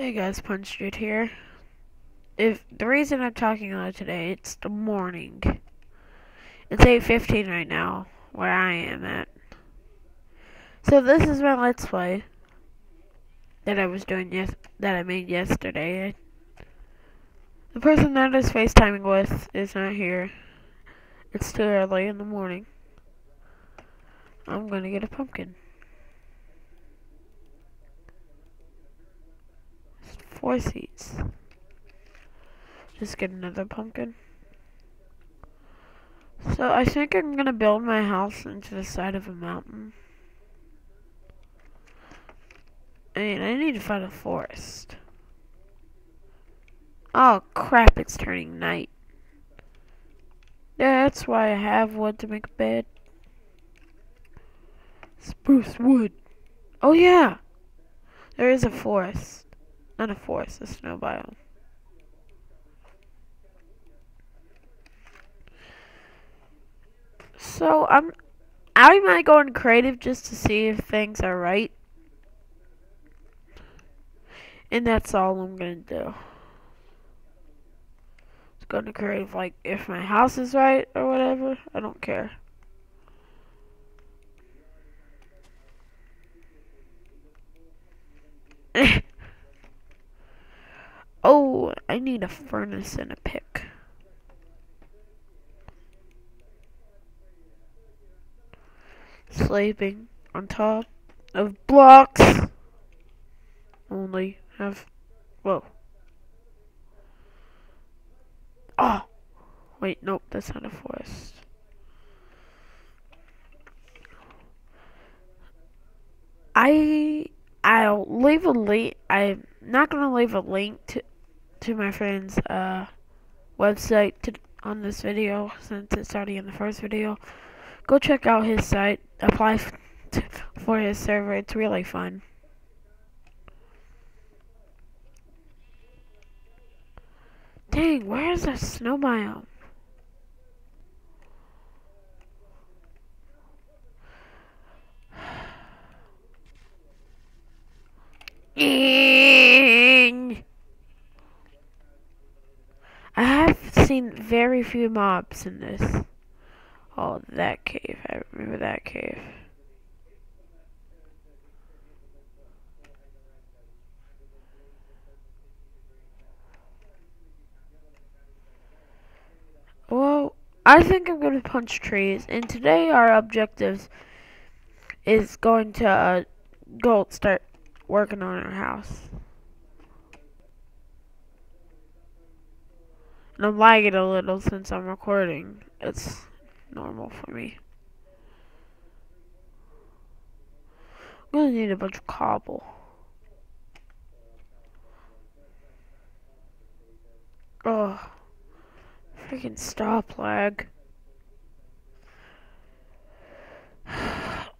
Hey guys, Punch Dude here. If the reason I'm talking about today, it's the morning. It's 8:15 right now, where I am at. So this is my let's play that I was doing yes that I made yesterday. The person that I was FaceTiming with is not here. It's too early in the morning. I'm gonna get a pumpkin. Four seeds. Just get another pumpkin. So I think I'm gonna build my house into the side of a mountain. I mean, I need to find a forest. Oh crap, it's turning night. Yeah, that's why I have wood to make a bed. Spruce wood. Oh yeah! There is a forest. Not a forest, a snow biome. So I'm I might go in creative just to see if things are right. And that's all I'm gonna do. It's gonna creative like if my house is right or whatever. I don't care. oh, I need a furnace and a pick. Sleeping on top of blocks. Only have, whoa. Oh, wait, nope, that's not a forest. I I'll leave a link. I'm not gonna leave a link to to my friend's uh, website to, on this video since it's already in the first video. Go check out his site. Apply for his server. It's really fun. Dang, where's the snow biome? I have seen very few mobs in this. Oh, that cave. I remember that cave. Well, I think I'm going to punch trees. And today our objectives is going to uh, go start working on our house. I'm lagging a little since I'm recording. It's normal for me. I'm gonna need a bunch of cobble. Oh, freaking stop lag.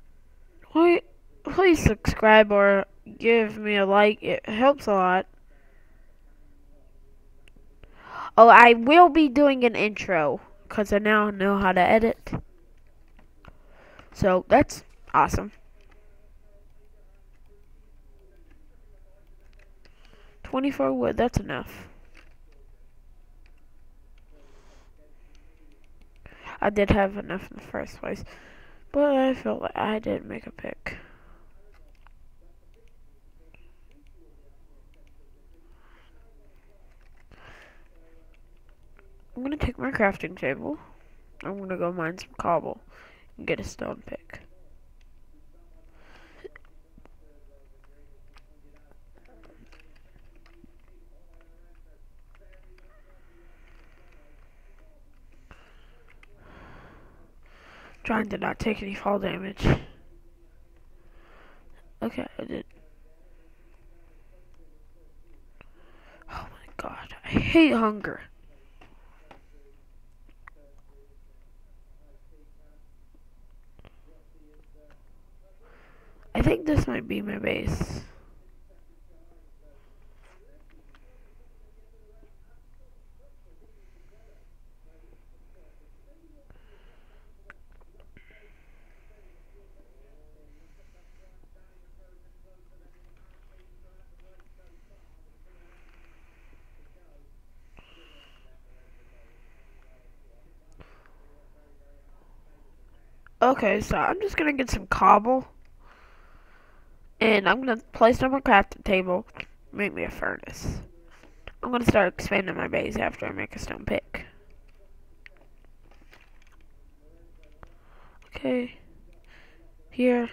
Please subscribe or give me a like. It helps a lot. Oh, I will be doing an intro because I now know how to edit. So that's awesome. 24 wood, that's enough. I did have enough in the first place, but I felt like I didn't make a pick. I'm gonna take my crafting table. I'm gonna go mine some cobble and get a stone pick. Trying to not take any fall damage. Okay, I did. Oh my god, I hate hunger. think this might be my base. Okay, so I'm just gonna get some cobble. And I'm gonna place it on my crafting table. Make me a furnace. I'm gonna start expanding my base after I make a stone pick. Okay. Here.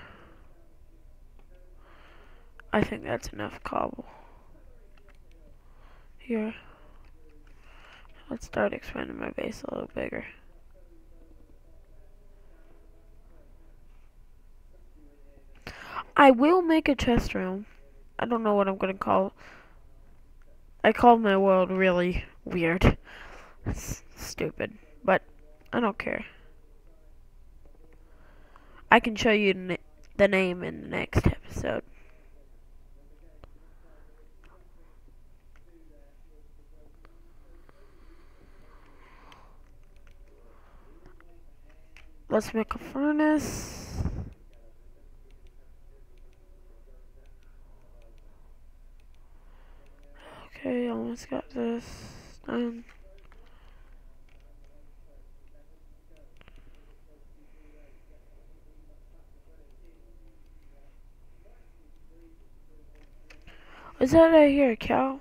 I think that's enough cobble. Here. Let's start expanding my base a little bigger. I will make a chest room. I don't know what I'm gonna call. I called my world really weird. It's stupid, but I don't care. I can show you the name in the next episode. Let's make a furnace. Almost got this done. Is that I hear a cow?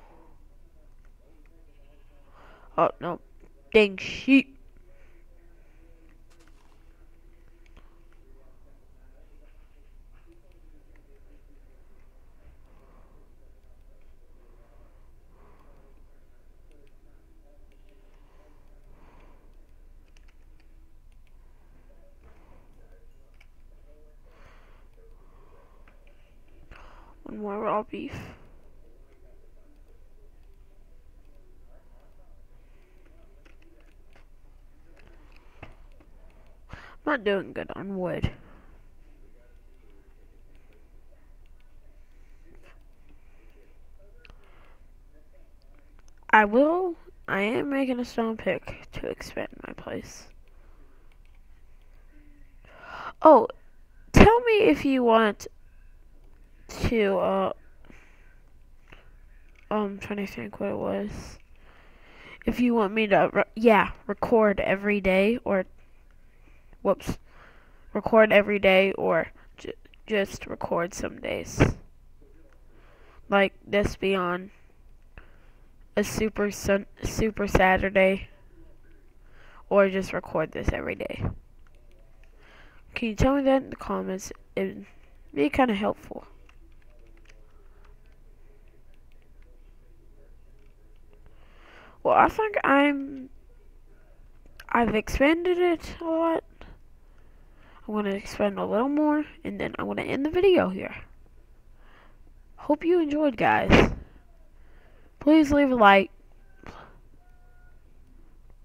Oh, no. Dang sheep. One more raw beef. I'm not doing good on wood. I will, I am making a stone pick to expand my place. Oh, tell me if you want to, uh, I'm trying to think what it was. If you want me to, re yeah, record every day or whoops, record every day or just record some days. Like this be on a super sun super Saturday or just record this every day. Can you tell me that in the comments? It'd be kind of helpful. Well, I think I'm I've expanded it a lot. I'm going to expand a little more, and then I'm going to end the video here. Hope you enjoyed, guys. Please leave a like.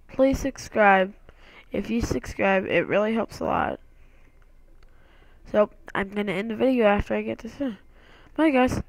Please subscribe. If you subscribe, it really helps a lot. So, I'm going to end the video after I get this in. Bye, guys.